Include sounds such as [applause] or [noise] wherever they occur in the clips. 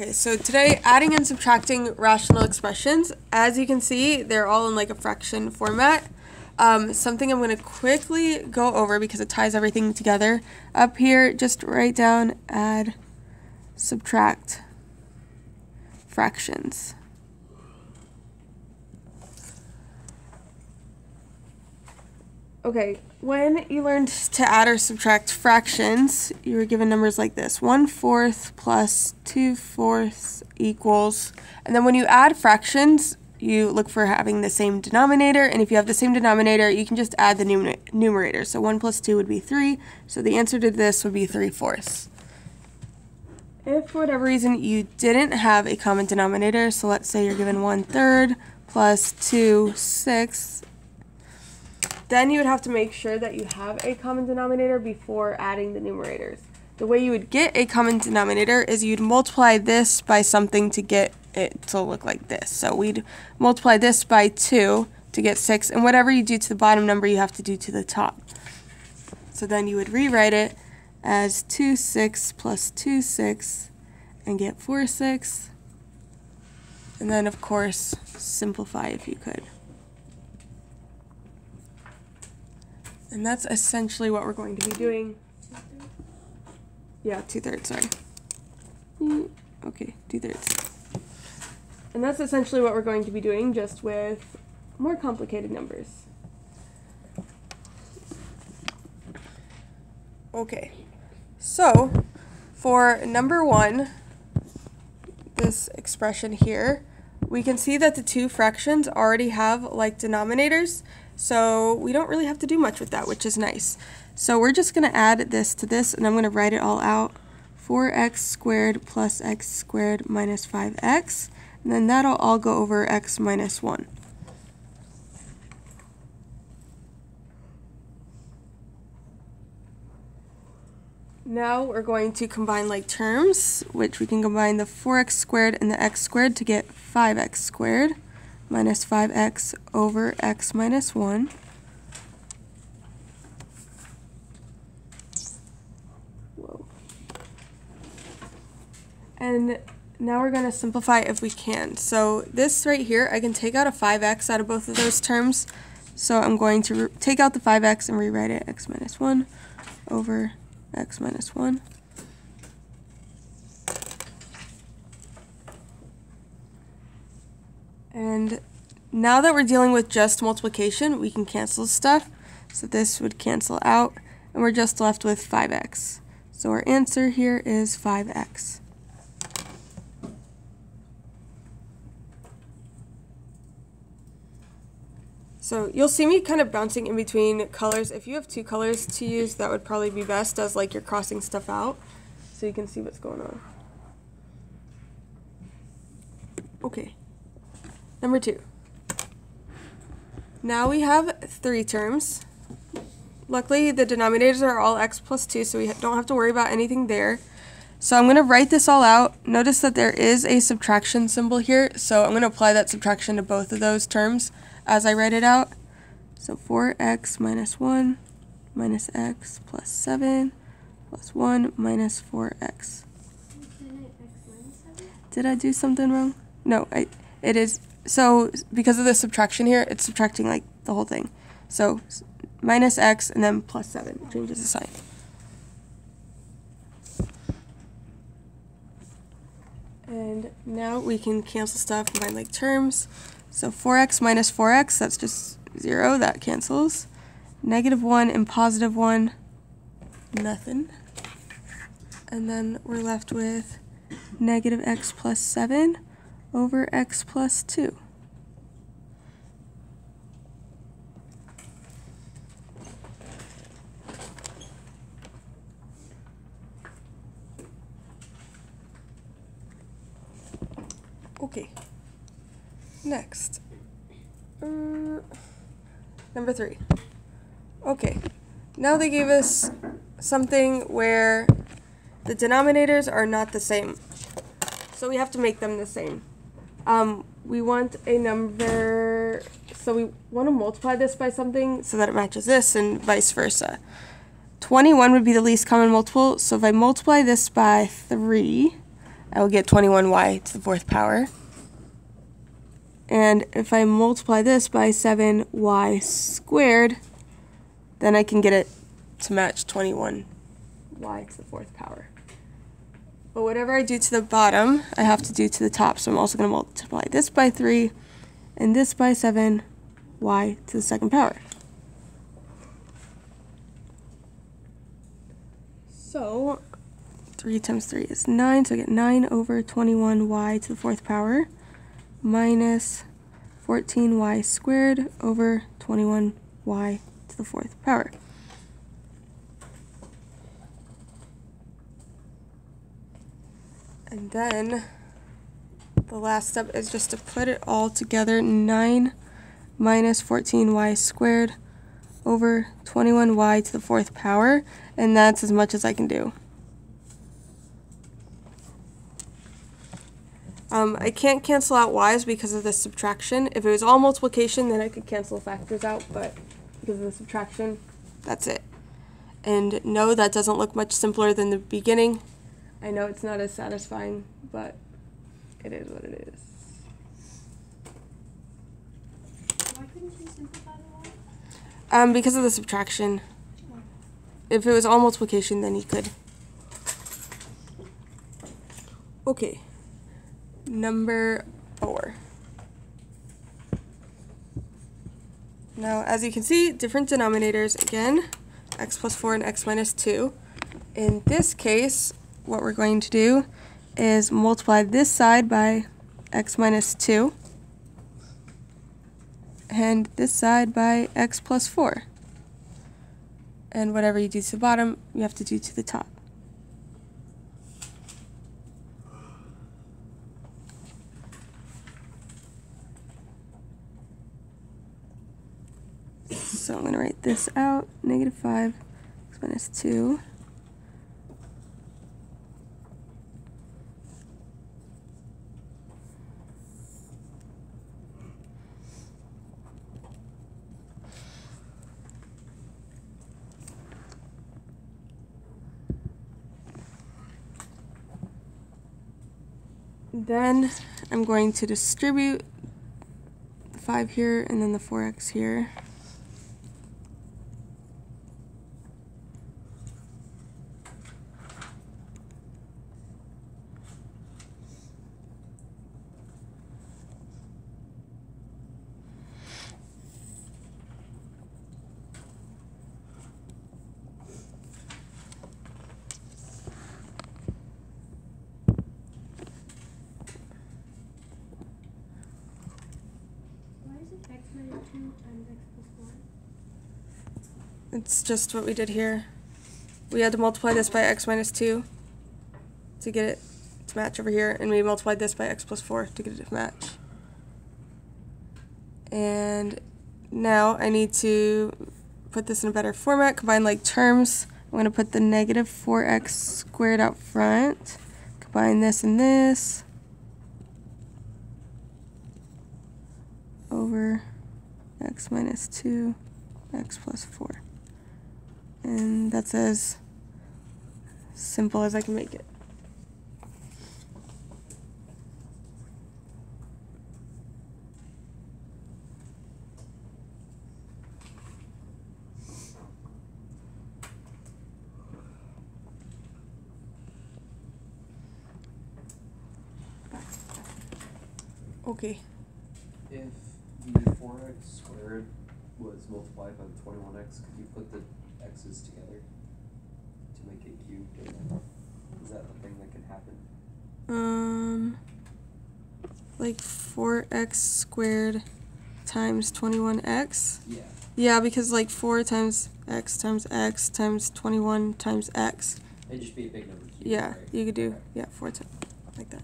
Okay, so today adding and subtracting rational expressions. As you can see, they're all in like a fraction format. Um, something I'm going to quickly go over because it ties everything together. Up here, just write down add, subtract, fractions. Okay, when you learned to add or subtract fractions, you were given numbers like this. 1 fourth plus 2 fourths equals, and then when you add fractions, you look for having the same denominator, and if you have the same denominator, you can just add the numerator. So 1 plus 2 would be 3, so the answer to this would be 3 fourths. If for whatever reason you didn't have a common denominator, so let's say you're given 1 third plus 2 sixths, then you would have to make sure that you have a common denominator before adding the numerators. The way you would get a common denominator is you'd multiply this by something to get it to look like this. So we'd multiply this by 2 to get 6, and whatever you do to the bottom number, you have to do to the top. So then you would rewrite it as 2 6 plus 2 6 and get 4 6. And then, of course, simplify if you could. And that's essentially what we're going to be doing. Yeah, two thirds, sorry. Mm, okay, two thirds. And that's essentially what we're going to be doing, just with more complicated numbers. Okay, so for number one, this expression here, we can see that the two fractions already have like denominators, so we don't really have to do much with that, which is nice. So we're just going to add this to this, and I'm going to write it all out. 4x squared plus x squared minus 5x, and then that'll all go over x minus 1. Now we're going to combine like terms, which we can combine the 4x squared and the x squared to get 5x squared minus 5x over x minus 1. Whoa. And now we're going to simplify if we can. So this right here, I can take out a 5x out of both of those terms. So I'm going to take out the 5x and rewrite it x minus 1 over x minus 1. And now that we're dealing with just multiplication, we can cancel stuff. So this would cancel out, and we're just left with 5x. So our answer here is 5x. So you'll see me kind of bouncing in between colors. If you have two colors to use, that would probably be best as like you're crossing stuff out so you can see what's going on. Okay. Number two. Now we have three terms. Luckily, the denominators are all x plus 2, so we don't have to worry about anything there. So I'm going to write this all out. Notice that there is a subtraction symbol here, so I'm going to apply that subtraction to both of those terms as I write it out. So 4x minus 1 minus x plus 7 plus 1 minus 4x. Did I do something wrong? No, I, it is. So because of the subtraction here, it's subtracting like the whole thing. So minus x and then plus 7 changes the sign. And now we can cancel stuff, and find like terms. So 4x minus 4x, that's just 0, that cancels. Negative 1 and positive 1, nothing. And then we're left with negative x plus 7 over x plus 2. Okay. Next. Uh, number three. Okay. Now they gave us something where the denominators are not the same. So we have to make them the same. Um, we want a number, so we want to multiply this by something so that it matches this and vice versa. 21 would be the least common multiple, so if I multiply this by 3, I will get 21y to the fourth power. And if I multiply this by 7y squared, then I can get it to match 21y to the fourth power. But whatever I do to the bottom, I have to do to the top. So I'm also going to multiply this by 3 and this by 7y to the second power. So 3 times 3 is 9, so I get 9 over 21y to the fourth power minus 14y squared over 21y to the fourth power. And then the last step is just to put it all together. 9 minus 14y squared over 21y to the fourth power. And that's as much as I can do. Um, I can't cancel out y's because of the subtraction. If it was all multiplication, then I could cancel factors out, but because of the subtraction, that's it. And no, that doesn't look much simpler than the beginning. I know it's not as satisfying, but it is what it is. Why couldn't you simplify the? Um, because of the subtraction. If it was all multiplication, then you could. Okay. Number four. Now, as you can see, different denominators again, x plus 4 and x minus 2. In this case, what we're going to do is multiply this side by x minus 2 and this side by x plus 4. And whatever you do to the bottom, you have to do to the top. So I'm going to write this out, negative 5 x minus 2 Then I'm going to distribute the 5 here and then the 4x here. Why is it x minus 2 times x plus 4? It's just what we did here. We had to multiply this by x minus 2 to get it to match over here, and we multiplied this by x plus 4 to get it to match. And now I need to put this in a better format, combine like terms. I'm going to put the negative 4x squared out front, combine this and this, over x minus 2, x plus 4. And that's as simple as I can make it. Okay. If the four x squared was multiplied by the twenty-one x, could you put the x's together to make it cubed? Is that the thing that can happen? Um, like 4x squared times 21x. Yeah. Yeah, because like 4 times x times x times 21 times x. It'd just be a big number cubed, Yeah, right? you could do, Okay. yeah, 4 times, like that.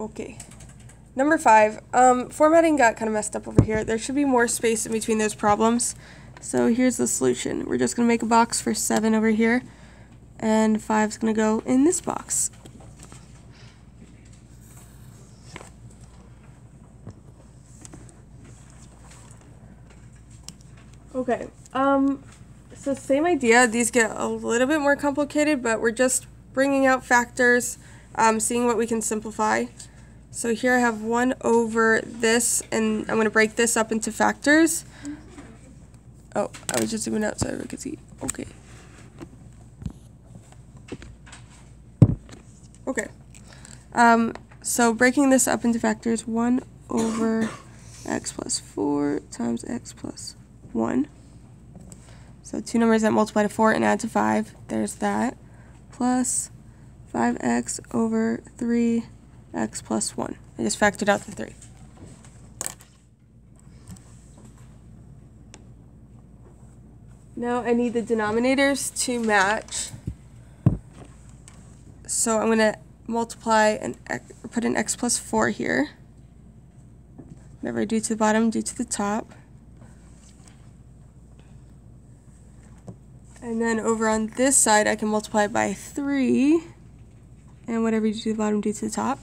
Okay. Number five, um, formatting got kind of messed up over here. There should be more space in between those problems. So here's the solution. We're just going to make a box for 7 over here, and 5 is going to go in this box. Okay, um, so So same idea. These get a little bit more complicated, but we're just bringing out factors, um, seeing what we can simplify. So here I have 1 over this, and I'm going to break this up into factors. Oh, I was just zooming out so I could see. Okay. Okay. Um, so breaking this up into factors, 1 over x plus 4 times x plus 1. So two numbers that multiply to 4 and add to 5. There's that. Plus 5x over 3x plus 1. I just factored out the 3. Now I need the denominators to match. So I'm going to multiply and put an x plus 4 here. Whatever I do to the bottom, do to the top. And then over on this side, I can multiply by 3. And whatever you do to the bottom, do to the top.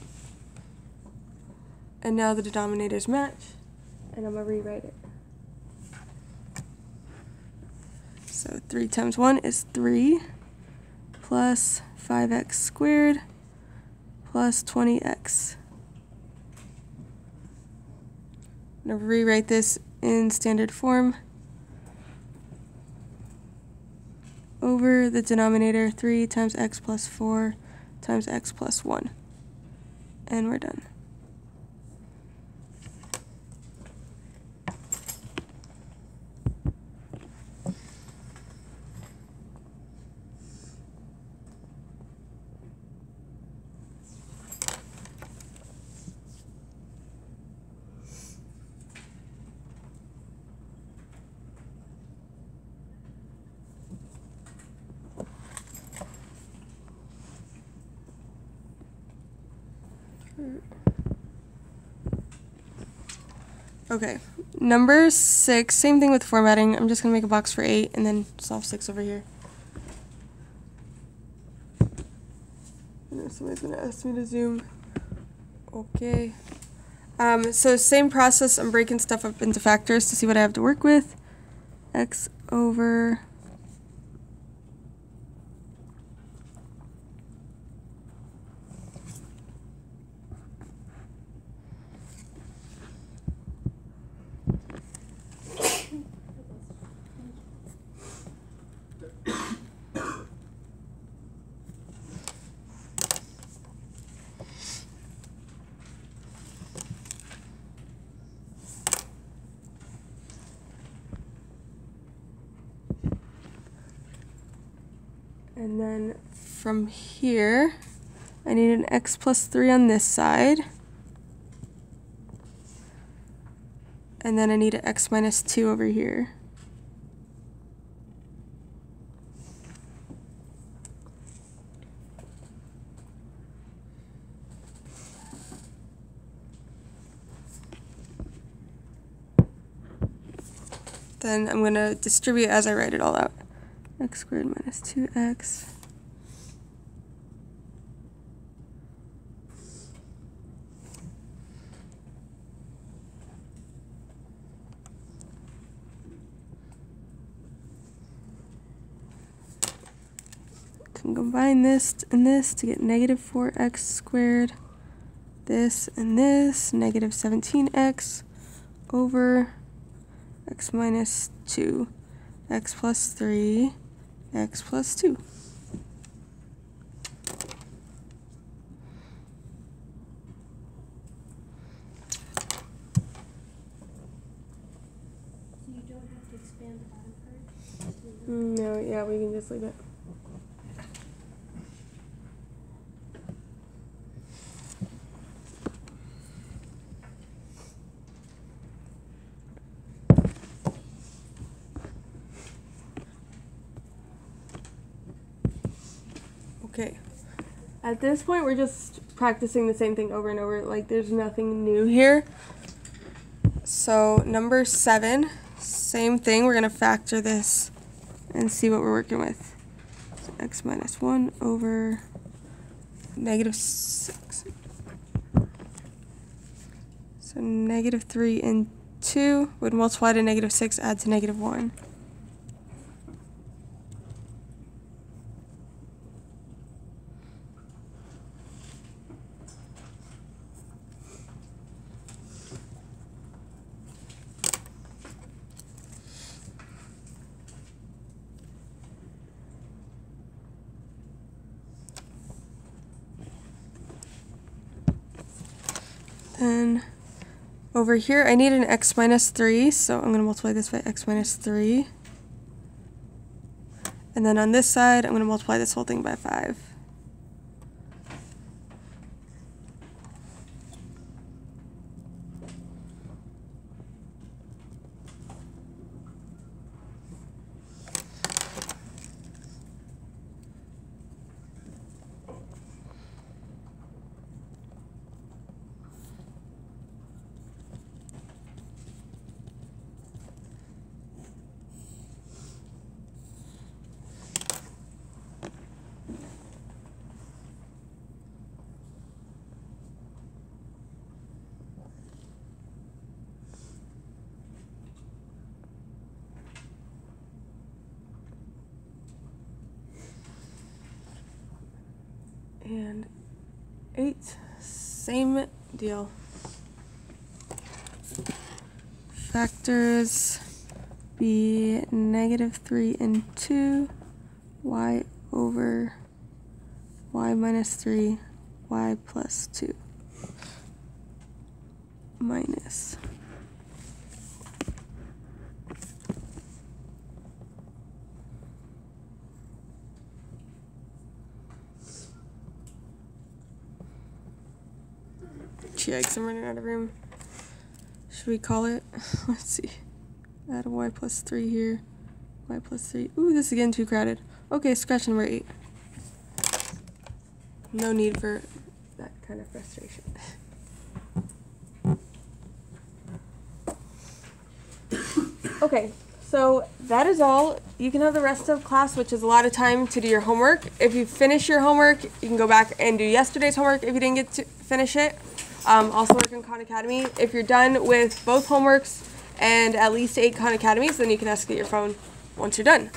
And now the denominators match. And I'm going to rewrite it. So 3 times 1 is 3 plus 5x squared plus 20x. I'm going to rewrite this in standard form over the denominator 3 times x plus 4 times x plus 1. And we're done. Okay, number six, same thing with formatting. I'm just gonna make a box for eight and then solve six over here. Somebody's gonna ask me to zoom. Okay. Um, so same process, I'm breaking stuff up into factors to see what I have to work with. X over And then from here, I need an x plus 3 on this side. And then I need an x minus 2 over here. Then I'm going to distribute as I write it all out x squared minus 2x can combine this and this to get negative 4x squared. This and this negative 17x over x minus 2 x plus 3 x plus 2. So you don't have to expand the bottom part? Mm, no, yeah, we can just leave it. Okay. At this point, we're just practicing the same thing over and over. Like, there's nothing new here. So, number seven, same thing. We're going to factor this and see what we're working with. So x minus 1 over negative 6. So, negative 3 and 2 would multiply to negative 6, add to negative 1. Then over here, I need an x minus 3, so I'm going to multiply this by x minus 3. And then on this side, I'm going to multiply this whole thing by 5. And 8, same deal. Factors be negative 3 and 2, y over y minus 3, y plus 2, minus. Yikes, I'm running out of room. Should we call it? [laughs] Let's see. Add a y plus 3 here. y plus 3. Ooh, this is again too crowded. Okay, scratch number 8. No need for that kind of frustration. [laughs] okay, so that is all. You can have the rest of class, which is a lot of time to do your homework. If you finish your homework, you can go back and do yesterday's homework if you didn't get to finish it. Um, also work in Khan Academy. If you're done with both homeworks and at least eight Khan Academies, then you can ask at your phone once you're done.